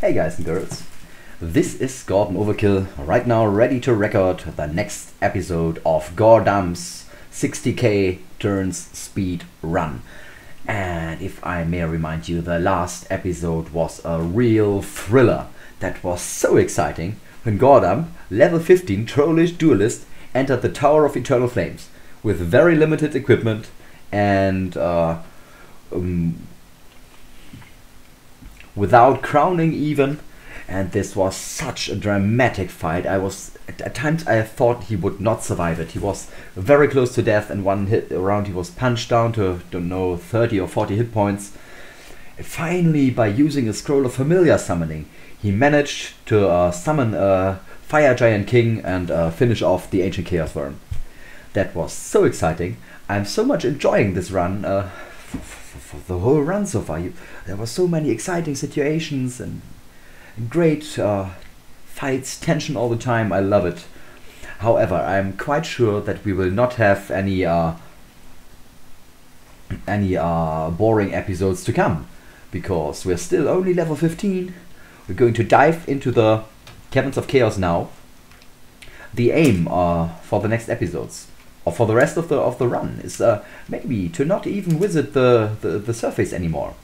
Hey guys and girls, this is Gordon Overkill, right now ready to record the next episode of Gordumb's 60k turns speed run. And if I may remind you, the last episode was a real thriller that was so exciting when Gordam, level 15 trollish duelist, entered the Tower of Eternal Flames with very limited equipment and uh, um, without crowning even. And this was such a dramatic fight. I was at, at, times i thought he would not survive it. He was very close to death and one hit around he was punched down to don't know 30 or 40 hit points. Finally by using a scroll of familiar summoning he managed to uh, summon a fire giant king and uh, finish off the ancient chaos worm. That was so exciting. I'm so much enjoying this run uh, for the whole run so far. You, there were so many exciting situations and, and great uh, fights, tension all the time. I love it. However, I'm quite sure that we will not have any uh, any uh, boring episodes to come because we're still only level 15. We're going to dive into the Caverns of Chaos now. The aim uh, for the next episodes or for the rest of the of the run is uh, maybe to not even visit the, the, the surface anymore.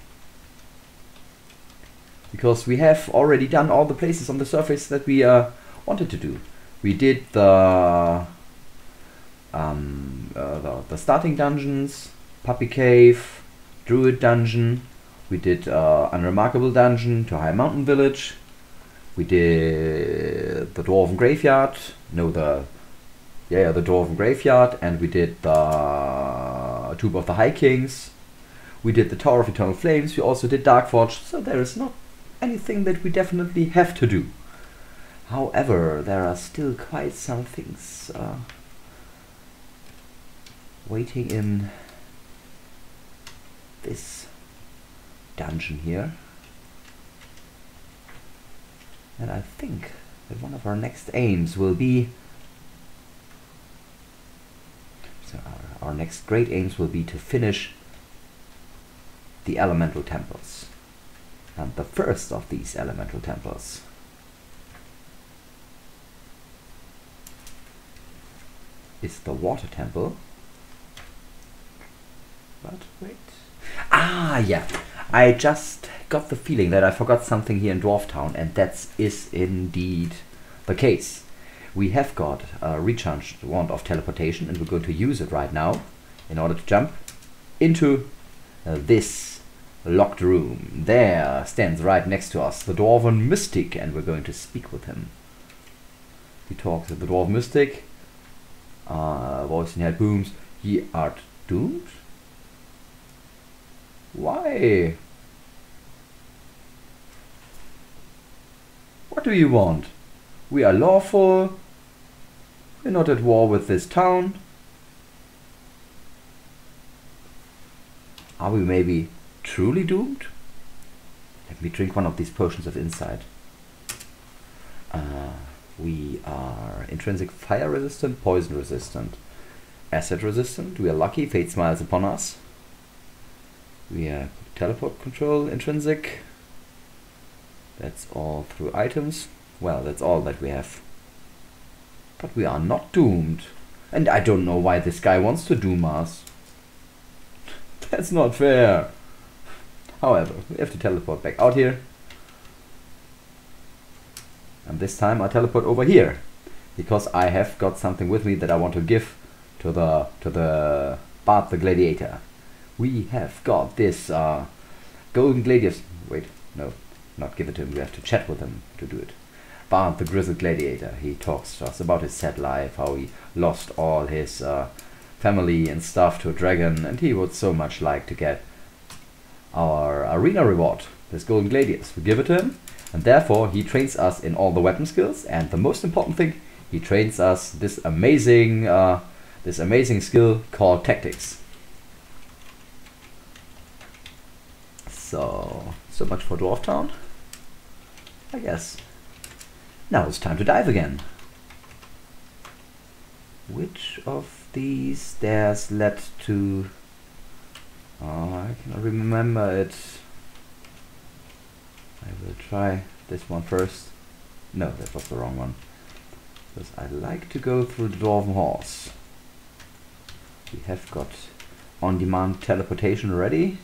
Because we have already done all the places on the surface that we uh, wanted to do. We did the, um, uh, the, the starting dungeons, Puppy Cave, Druid Dungeon. We did uh, Unremarkable Dungeon to High Mountain Village. We did the Dwarven Graveyard. No, the yeah, yeah, the Dwarven Graveyard, and we did the Tomb of the High Kings. We did the Tower of Eternal Flames. We also did Dark Forge. So there is not anything that we definitely have to do. However, there are still quite some things uh, waiting in this dungeon here. And I think that one of our next aims will be So our, our next great aims will be to finish the elemental temples. And the first of these elemental temples is the water temple. But wait. Ah, yeah. I just got the feeling that I forgot something here in Dwarf Town, and that is indeed the case we have got a recharged wand of teleportation and we're going to use it right now in order to jump into uh, this locked room. There stands right next to us the Dwarven Mystic and we're going to speak with him. He talks to the Dwarven Mystic. Uh, voice in head booms. Ye art doomed? Why? What do you want? We are lawful. We're not at war with this town. Are we maybe truly doomed? Let me drink one of these potions of insight. Uh, we are intrinsic fire resistant, poison resistant, acid resistant. We are lucky, fate smiles upon us. We are teleport control intrinsic. That's all through items. Well, that's all that we have. But we are not doomed. And I don't know why this guy wants to doom us. That's not fair. However, we have to teleport back out here. And this time I teleport over here. Because I have got something with me that I want to give to the to the Bart the Gladiator. We have got this uh, Golden Gladius. Wait, no, not give it to him. We have to chat with him to do it. Bart the Grizzled Gladiator. He talks to us about his sad life, how he lost all his uh, family and stuff to a dragon, and he would so much like to get our arena reward, this Golden Gladius. We give it to him, and therefore he trains us in all the weapon skills, and the most important thing, he trains us this amazing, uh, this amazing skill called Tactics. So, so much for Dwarf Town, I guess. Now it's time to dive again. Which of these stairs led to... Oh, I cannot remember it. I will try this one first. No, that was the wrong one. Because I like to go through the Dwarven Halls. We have got on-demand teleportation ready.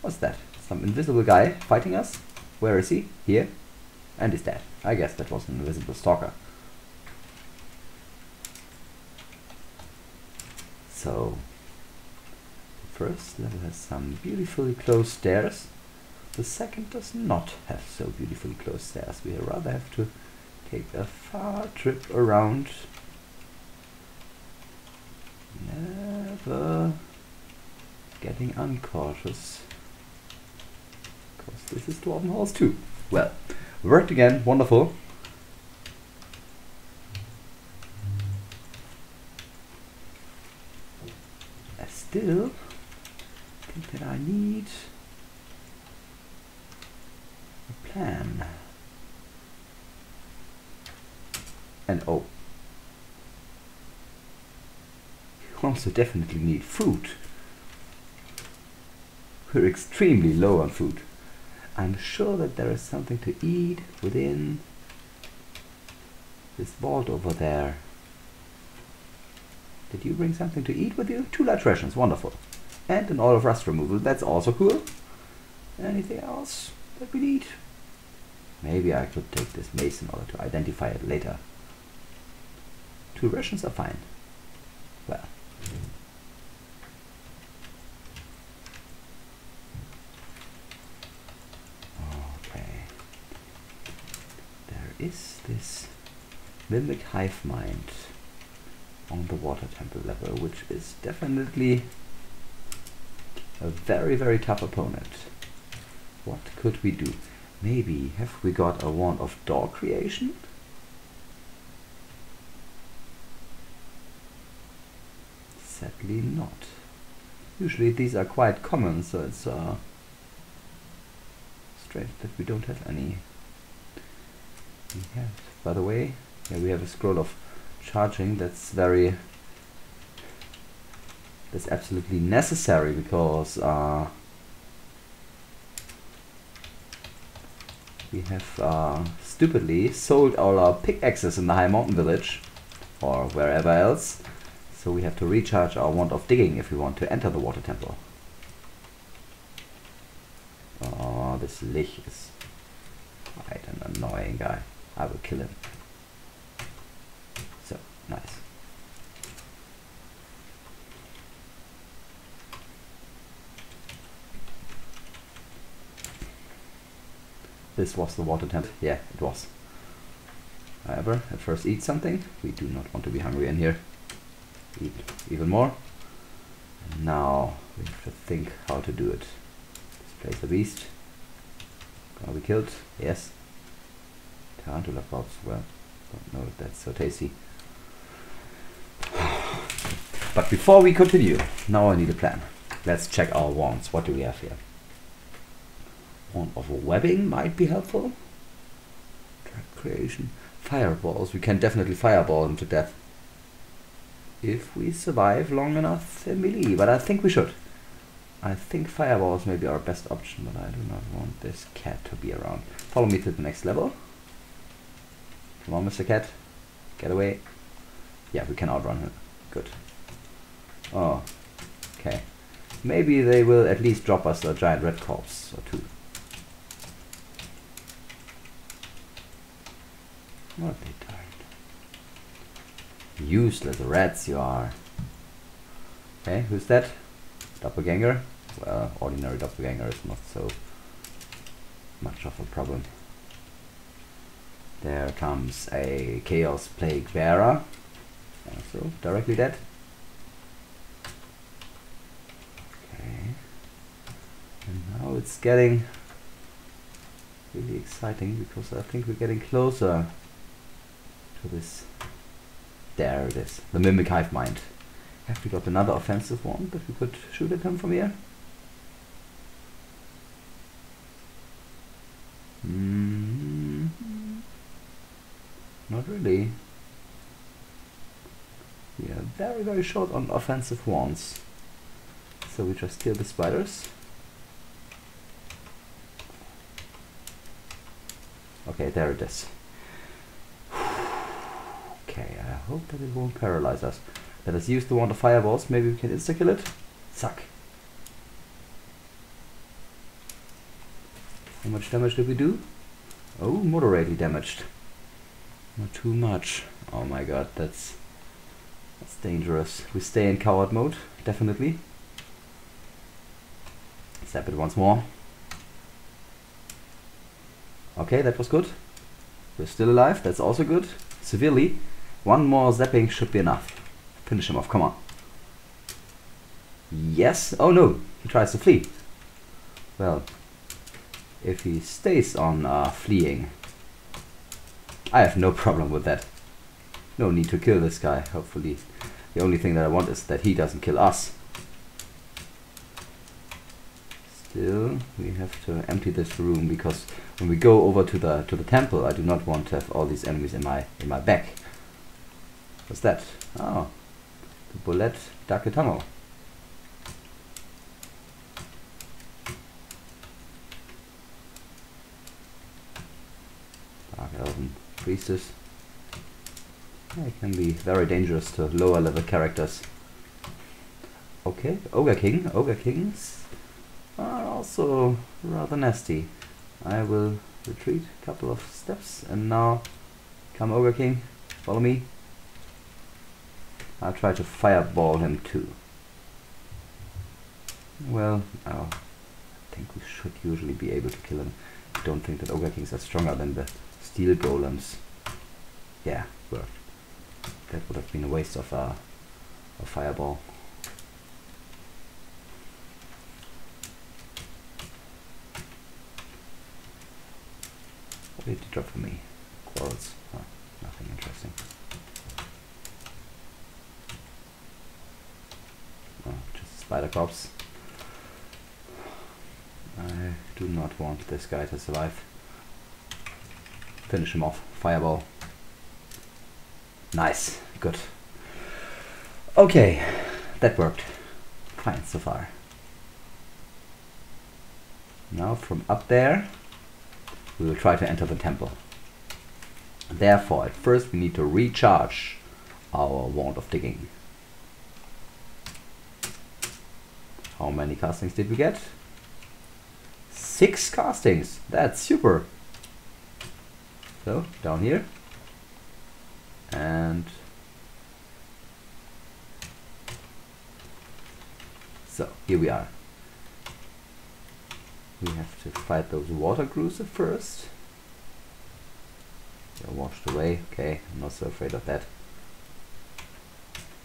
What's that? Some invisible guy fighting us? Where is he? Here? And he's dead. I guess that was an invisible stalker. So, the first level has some beautifully closed stairs. The second does not have so beautifully closed stairs. We rather have to take a far trip around. Never getting uncautious. Because this is Dwarven Halls too. Well, worked again, wonderful. I still think that I need a plan. And oh, you also definitely need food. We're extremely low on food. I'm sure that there is something to eat within this vault over there. Did you bring something to eat with you? Two large rations, wonderful. And an oil of rust removal, that's also cool. Anything else that we need? Maybe I could take this mace in order to identify it later. Two rations are fine. Well. Okay. There is this Mimic Hive Mind on the Water Temple level, which is definitely a very, very tough opponent. What could we do? Maybe have we got a wand of door creation? Sadly not. Usually these are quite common, so it's uh, strange that we don't have any. We have, by the way, yeah, we have a scroll of charging. That's very that's absolutely necessary because uh, we have uh, stupidly sold all our pickaxes in the high mountain village or wherever else. So we have to recharge our wand of digging if we want to enter the water temple. Oh this lich is quite an annoying guy. I will kill him nice This was the water tent. Yeah, it was. However, at first eat something. We do not want to be hungry in here. Eat even more. Now we have to think how to do it. Displace the beast. Gonna be killed. Yes. Tarantula corpse. Well, don't know if that's so tasty. But before we continue, now I need a plan. Let's check our wands. What do we have here? Wand of webbing might be helpful. Trap creation. Fireballs. We can definitely fireball them to death. If we survive long enough in melee, but I think we should. I think fireballs may be our best option, but I do not want this cat to be around. Follow me to the next level. Come on, Mr. Cat. Get away. Yeah, we can outrun him. Good. Oh, okay. Maybe they will at least drop us a giant red corpse or two. What they darned. Useless rats you are. Okay, who's that? Doppelganger? Well, ordinary doppelganger is not so much of a problem. There comes a Chaos Plague Bearer. Also directly dead. And now it's getting really exciting because I think we're getting closer to this. There it is. The Mimic Hive Mind. Have we got another offensive one that we could shoot at him from here? Mm. Not really. We are very, very short on offensive wands. So we just kill the spiders. Okay, there it is. Okay, I hope that it won't paralyze us. Let us use the wand of fireballs. Maybe we can insta-kill it. Suck. How much damage did we do? Oh, moderately damaged. Not too much. Oh my god, that's that's dangerous. We stay in coward mode, definitely. Zap it once more. Okay, that was good. We're still alive, that's also good. Severely. One more zapping should be enough. Finish him off, come on. Yes. Oh no, he tries to flee. Well, if he stays on uh, fleeing, I have no problem with that. No need to kill this guy, hopefully. The only thing that I want is that he doesn't kill us. Still, we have to empty this room because when we go over to the to the temple, I do not want to have all these enemies in my in my back. What's that? Oh, the Bullet Dark Tunnel. Dark Elven Priestess. It can be very dangerous to lower level characters. Okay, Ogre King. Ogre Kings are also rather nasty. I will retreat a couple of steps and now come Ogre King, follow me. I'll try to fireball him too. Well, I think we should usually be able to kill him. I don't think that Ogre Kings are stronger than the steel golems. Yeah, worked. That would have been a waste of uh, a, a fireball. What did you drop for me? Quarrels. Oh, nothing interesting. Oh, just spider cops. I do not want this guy to survive. Finish him off. Fireball. Nice. Good. Okay. That worked. Fine so far. Now from up there we will try to enter the temple. Therefore, at first we need to recharge our wand of digging. How many castings did we get? Six castings. That's super. So, down here. And so, here we are. We have to fight those water at first. They're washed away. Okay, I'm not so afraid of that.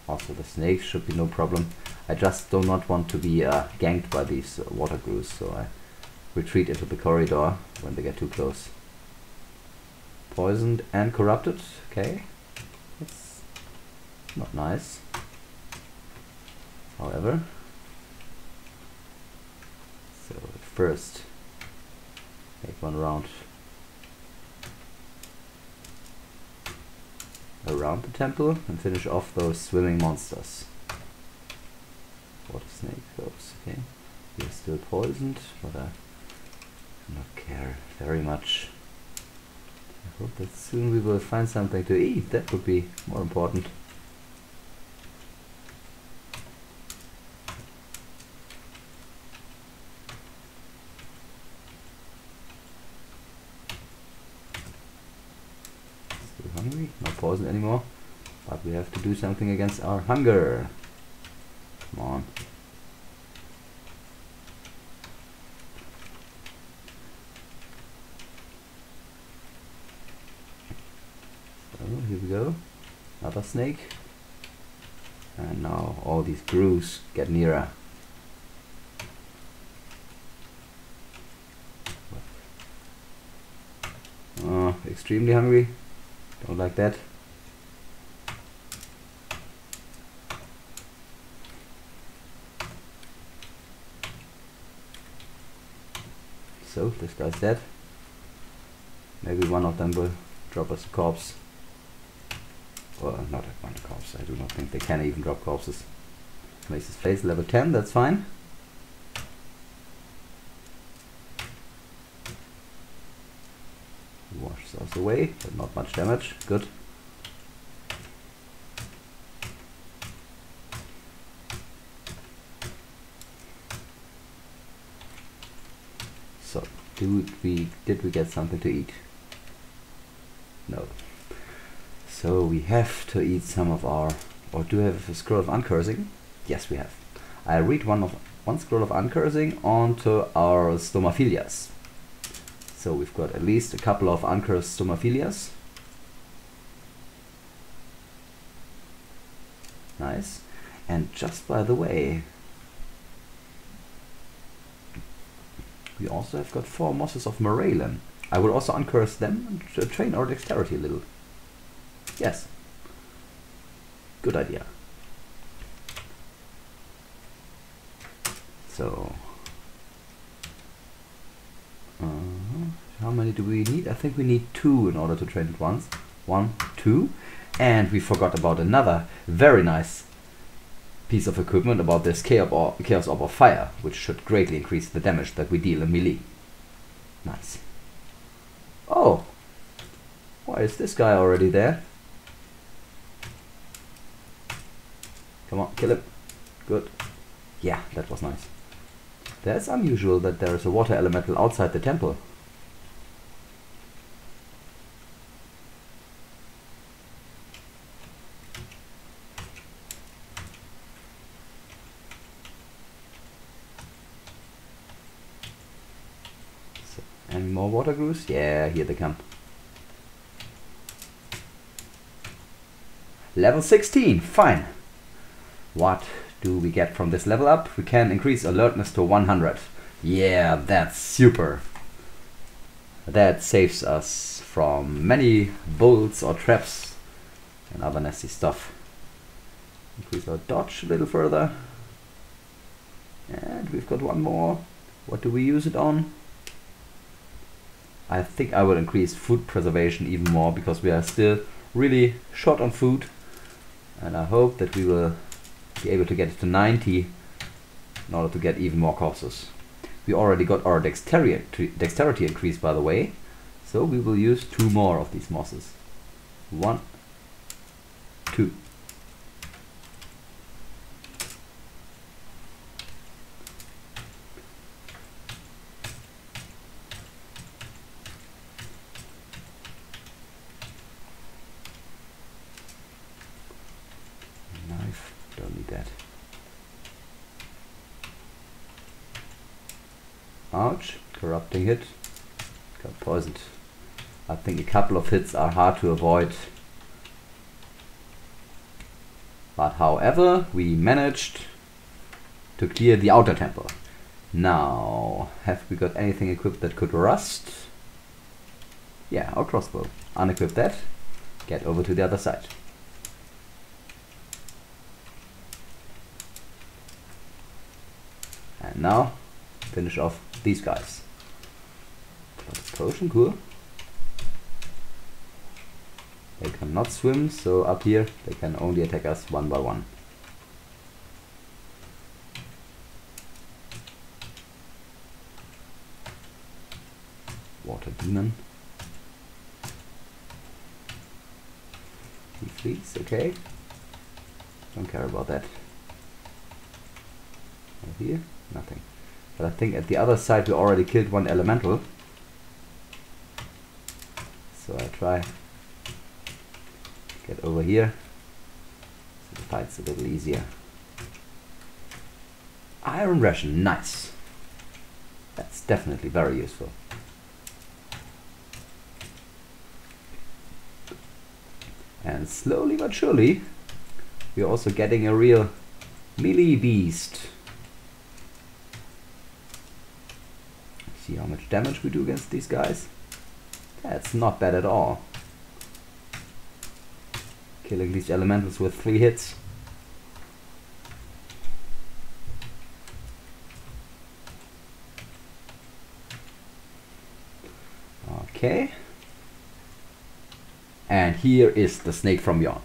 Also the snakes should be no problem. I just do not want to be uh, ganked by these uh, water grooves, so I retreat into the corridor when they get too close. Poisoned and corrupted. Okay. That's not nice. However, so first make one round around the temple and finish off those swimming monsters. Water snake hopes, okay. You're still poisoned, but I do not care very much. I hope that soon we will find something to eat, that would be more important. Anymore. But we have to do something against our hunger. Come on. Here we go. Another snake. And now all these grooves get nearer. Oh, extremely hungry. Don't like that. So, this guy's dead. Maybe one of them will drop us a corpse. Well, not one corpse. I do not think they can even drop corpses. Makes his face level 10, that's fine. Washes us away, but not much damage. Good. So, we did we get something to eat? No. So we have to eat some of our, or do we have a scroll of uncursing? Yes, we have. I read one of one scroll of uncursing onto our stomafillias. So we've got at least a couple of uncursed stomafillias. Nice. And just by the way, we also have got four mosses of Mareilon. I will also uncurse them and train our dexterity a little. Yes. Good idea. So, uh, how many do we need? I think we need two in order to train it once. One, two. And we forgot about another very nice piece of equipment about this Chaos Orb, of Fire, which should greatly increase the damage that we deal in melee. Nice. Oh! Why is this guy already there? Come on, kill him. Good. Yeah, that was nice. That's unusual that there is a water elemental outside the temple. So, any more water grooves? Yeah, here they come. Level 16, fine. What do we get from this level up? We can increase alertness to 100. Yeah, that's super. That saves us from many bolts or traps and other nasty stuff. Increase our dodge a little further. And we've got one more. What do we use it on? I think I will increase food preservation even more because we are still really short on food. And I hope that we will be able to get it to 90 in order to get even more corpses. We already got our dexterity, dexterity increase by the way, so we will use two more of these mosses. One, two. Ouch, corrupting hit. Got poisoned. I think a couple of hits are hard to avoid. But however, we managed to clear the outer temple. Now, have we got anything equipped that could rust? Yeah, our crossbow. Unequip that. Get over to the other side. And now, finish off these guys. potion, cool. They cannot swim, so up here they can only attack us one by one. Water demon. He flees, okay. Don't care about that. Over here, nothing. But I think at the other side we already killed one elemental. So I try get over here so the fight's a little easier. Iron ration, nice. That's definitely very useful. And slowly but surely, we're also getting a real melee beast. See how much damage we do against these guys. That's not bad at all. Killing these elementals with three hits. Okay. And here is the snake from beyond.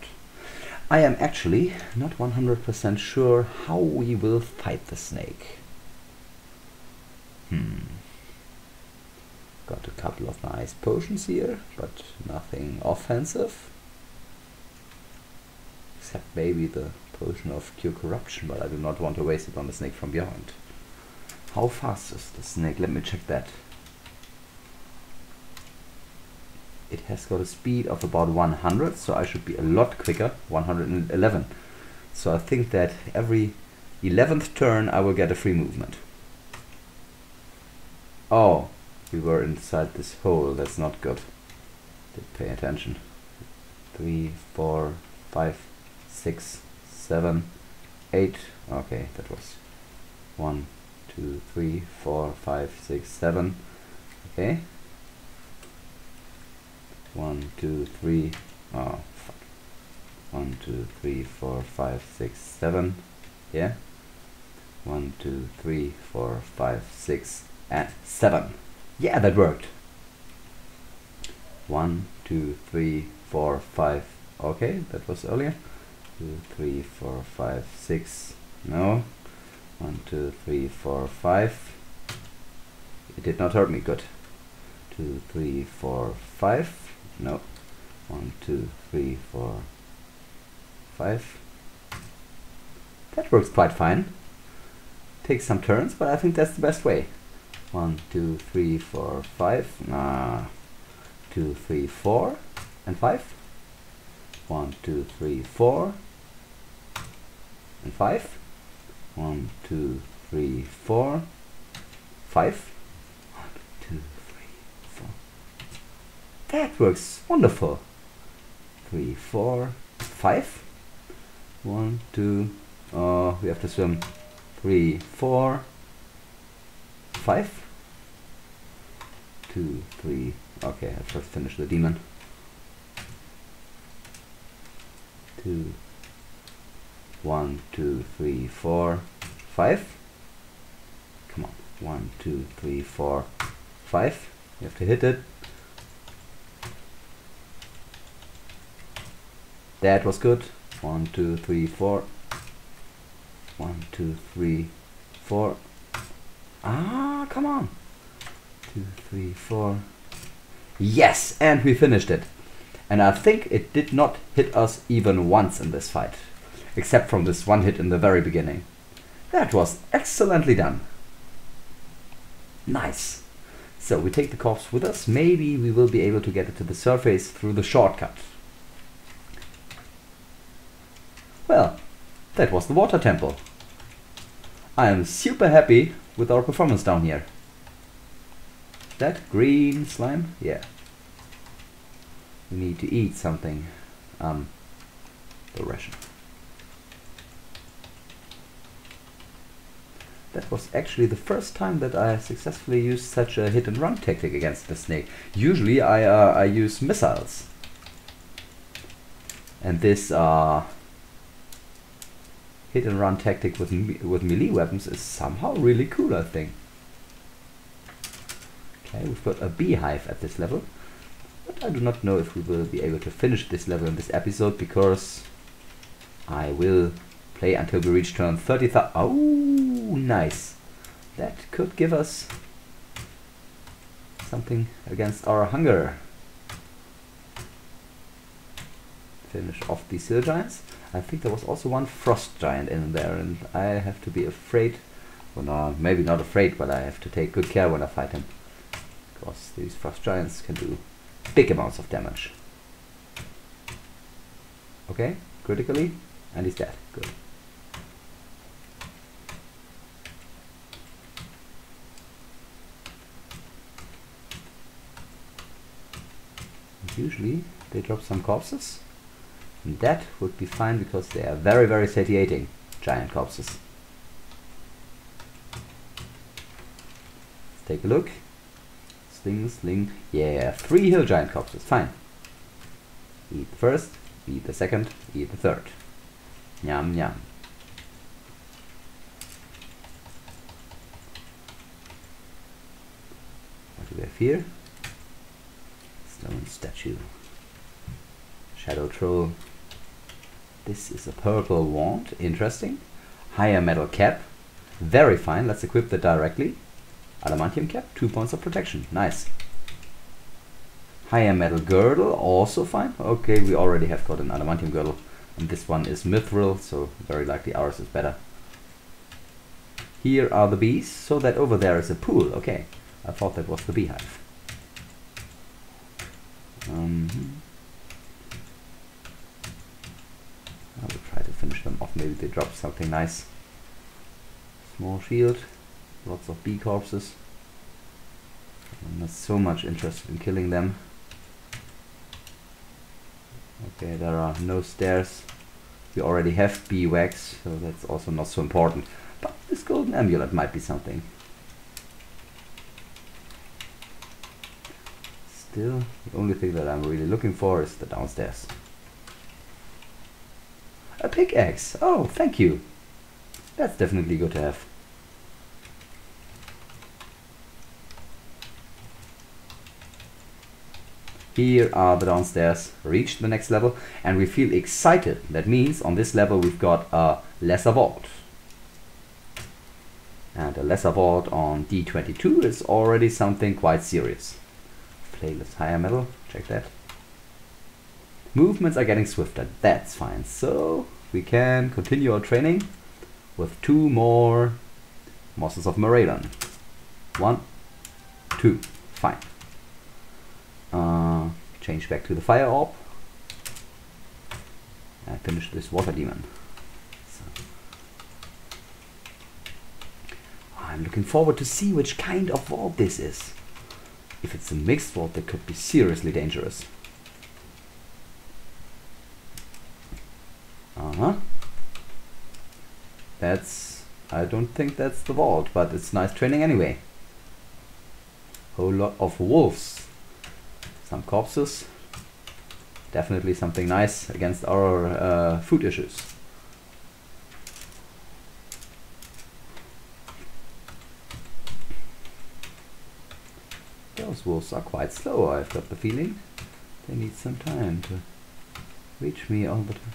I am actually not 100% sure how we will fight the snake. Hmm. Got a couple of nice potions here, but nothing offensive. Except maybe the potion of cure corruption, but I do not want to waste it on the snake from beyond. How fast is the snake? Let me check that. It has got a speed of about 100, so I should be a lot quicker, 111. So I think that every 11th turn I will get a free movement. Oh, we were inside this hole, that's not good. Did pay attention. Three, four, five, six, seven, eight. Okay, that was one, two, three, four, five, six, seven. Okay. One, two, three. Oh, fuck. One, two, three, four, five, six, seven. Yeah. One, two, three, four, five, six, and seven. Yeah, that worked. One, two, three, four, five. Okay, that was earlier. Two, three, four, five, six. No. One, two, three, four, five. It did not hurt me. Good. Two, three, four, five. No. One, two, three, four, five. That works quite fine. Takes some turns, but I think that's the best way. One, two, three, four, five. Nah. Two, three, four, and five. One, two, three, four, and five. One, two, three, four, five. One, two, three, four. That works wonderful. Three, four, five. One, two. Oh, we have to swim. Three, four, five. Two, three. Okay, I first finish the demon. Two, one, two, three, four, five. Come on. One, two, three, four, five. You have to hit it. That was good. One, two, three, four. One, two, three, four. Ah, come on. Two, three, four. Yes, and we finished it. And I think it did not hit us even once in this fight. Except from this one hit in the very beginning. That was excellently done. Nice. So we take the corpse with us. Maybe we will be able to get it to the surface through the shortcut. Well, that was the water temple. I am super happy with our performance down here. That green slime? Yeah. We need to eat something. Um, the ration. That was actually the first time that I successfully used such a hit and run tactic against the snake. Usually I, uh, I use missiles. And this uh, hit and run tactic with, me with melee weapons is somehow really cool, I think. Okay, we've got a beehive at this level. But I do not know if we will be able to finish this level in this episode because I will play until we reach turn 30. Oh, nice. That could give us something against our hunger. Finish off these hill giants. I think there was also one frost giant in there and I have to be afraid. Well, no, maybe not afraid, but I have to take good care when I fight him. Because these frost giants can do big amounts of damage. Okay, critically, and he's dead. Good. Usually they drop some corpses. And that would be fine because they are very, very satiating, giant corpses. Let's take a look. Sling, sling. Yeah, three hill giant corpses. Fine. Eat the first, eat the second, eat the third. Yum, yum. What do we have here? Stone statue. Shadow troll. This is a purple wand. Interesting. Higher metal cap. Very fine. Let's equip that directly. Adamantium cap. Two points of protection. Nice. Higher metal girdle, also fine. Okay, we already have got an adamantium girdle. And this one is mithril, so very likely ours is better. Here are the bees, so that over there is a pool. Okay, I thought that was the beehive. Um, I will try to finish them off. Maybe they drop something nice. Small shield, lots of bee corpses. I'm not so much interested in killing them. Okay, there are no stairs. We already have bee wax, so that's also not so important. But this golden amulet might be something. Still, the only thing that I'm really looking for is the downstairs. A pickaxe! Oh, thank you! That's definitely good to have. Here are the downstairs, reached the next level, and we feel excited. That means on this level we've got a lesser vault. And a lesser vault on D22 is already something quite serious. Playlist higher metal, check that. Movements are getting swifter, that's fine. So we can continue our training with two more Mosses of Mareilon. One, two, fine. Uh, change back to the fire orb. And finish this water demon. So. I'm looking forward to see which kind of vault this is. If it's a mixed vault, that could be seriously dangerous. Uh-huh. That's... I don't think that's the vault, but it's nice training anyway. Whole lot of wolves. Some corpses. Definitely something nice against our uh, food issues. Those wolves are quite slow, I've got the feeling. They need some time to reach me all the time.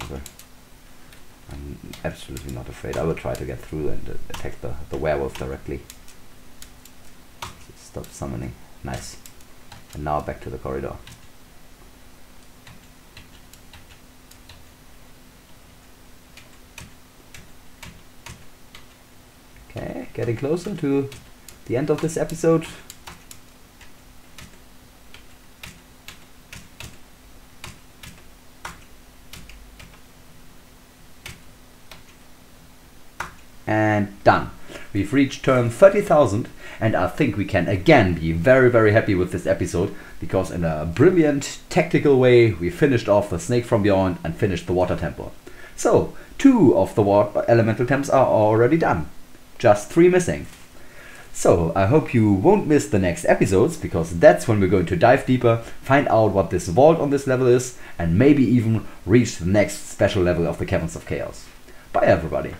However, I'm absolutely not afraid. I will try to get through and uh, attack the, the werewolf directly. Stop summoning. Nice. And now back to the corridor. Okay, getting closer to the end of this episode. And done. We've reached turn 30,000 and I think we can again be very very happy with this episode because in a brilliant tactical way we finished off the Snake from Beyond and finished the Water Temple. So, two of the water elemental temps are already done. Just three missing. So, I hope you won't miss the next episodes because that's when we're going to dive deeper, find out what this vault on this level is, and maybe even reach the next special level of the Caverns of Chaos. Bye everybody!